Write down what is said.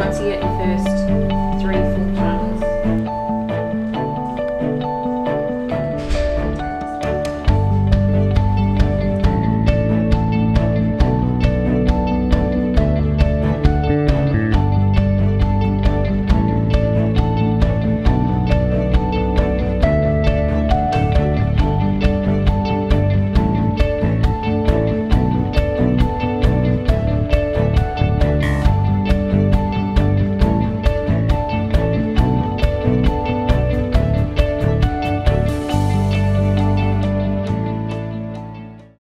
once you get your first